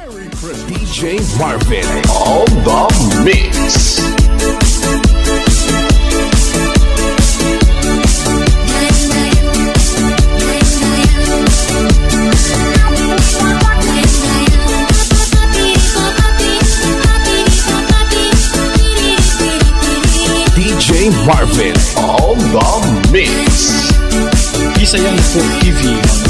DJ Marvin on the mix. DJ Marvin on the mix. Bisaya po TV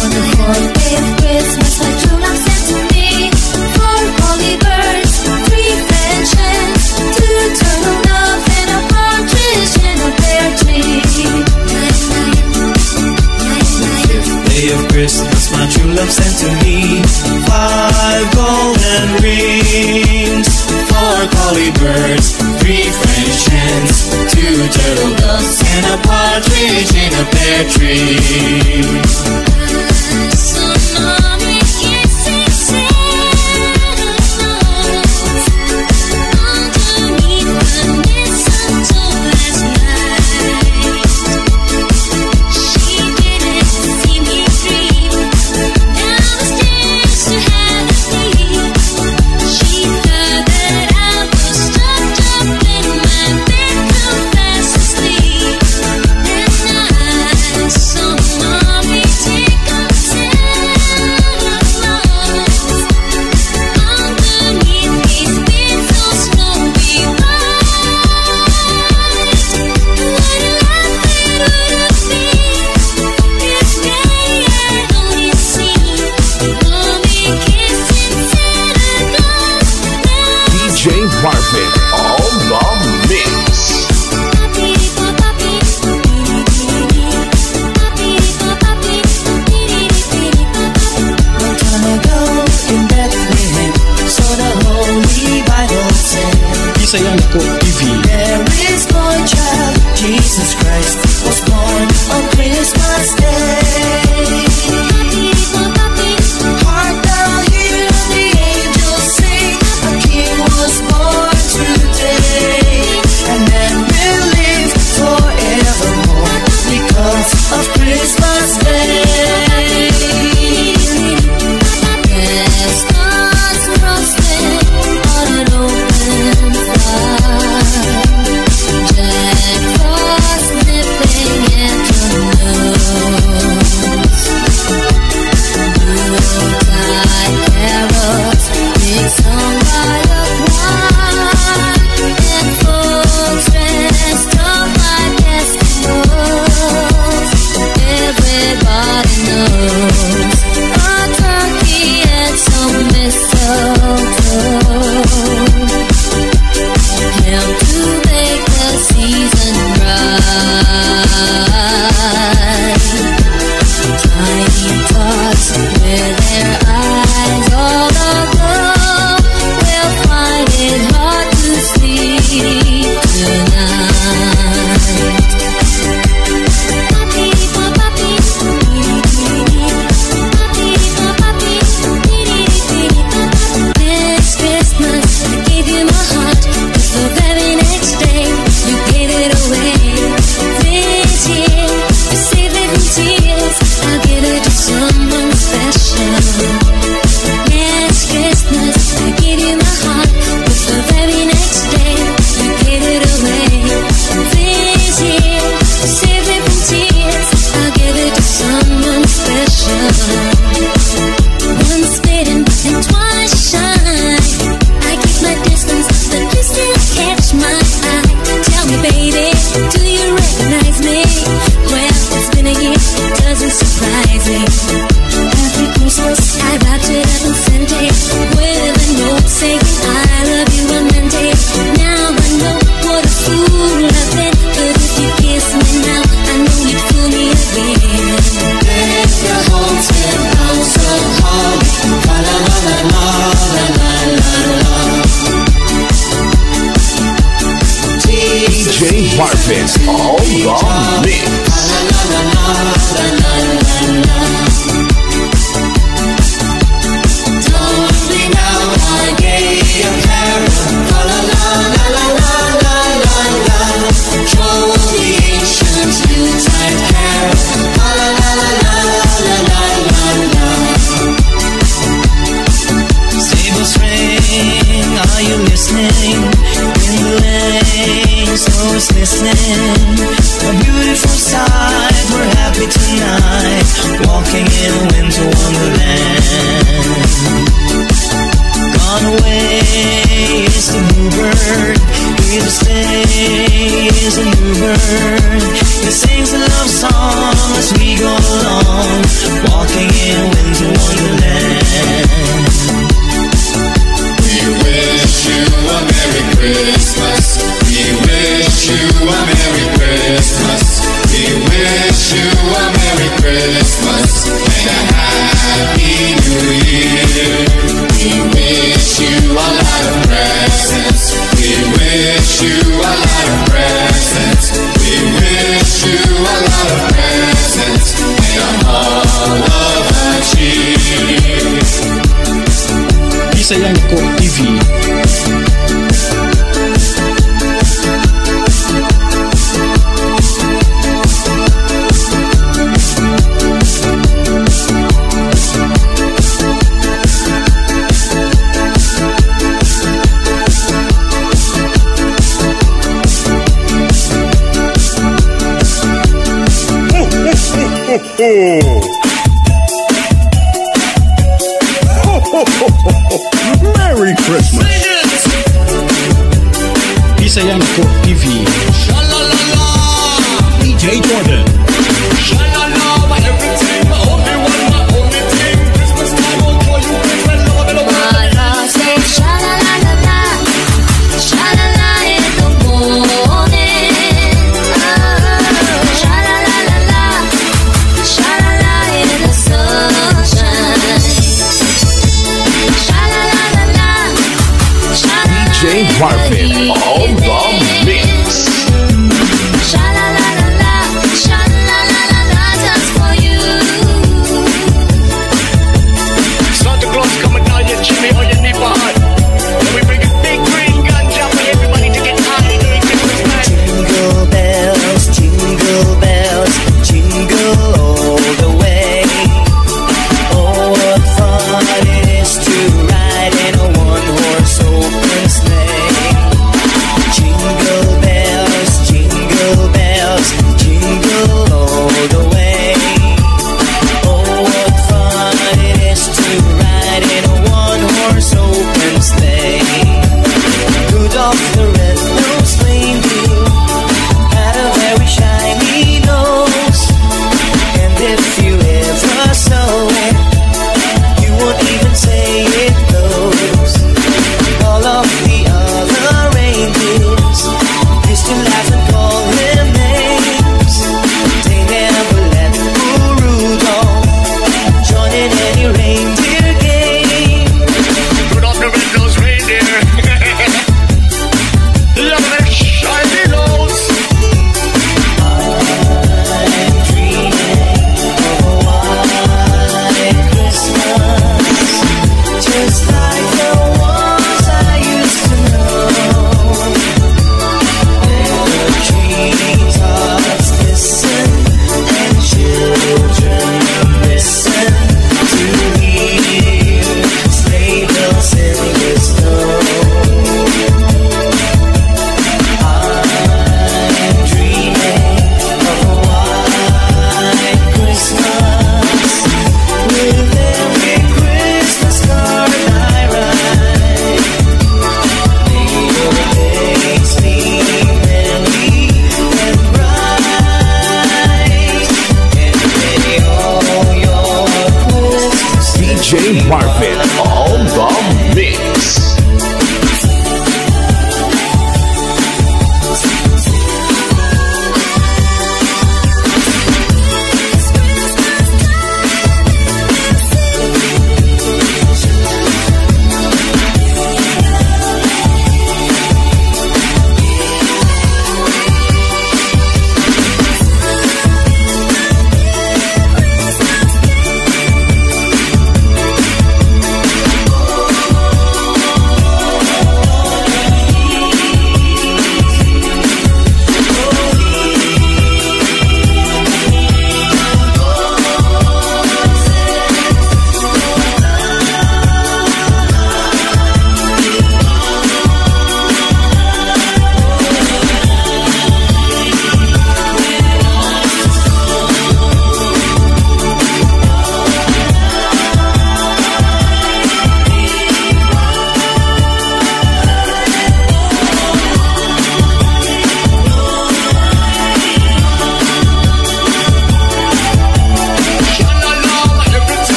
Day of Christmas, my sei onde for. Marvin's All Gone Mix. Christmas. We wish you a Merry Christmas. We wish you a Merry Christmas and a Happy New Year. We wish you a lot of presents. We wish you a lot of presents. We wish Oh. Merry Christmas. Isso aí é no TV. Xalala. DJ Jordan. DJ Marvin on the mix.